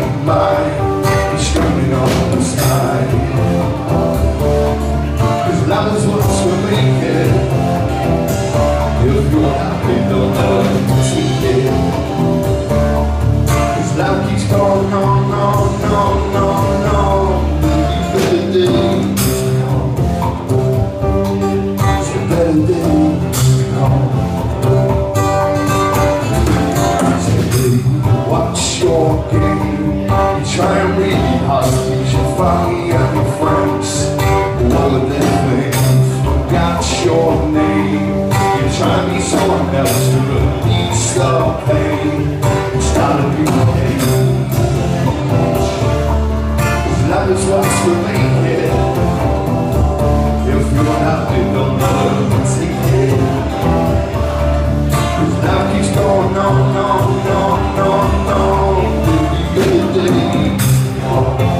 like mine. Coming on the Cause love is what's making Try really hard to please your family and your friends All of them things forgot your name You try to be someone else to release the pain It's not a new pain Love is what's related Baby,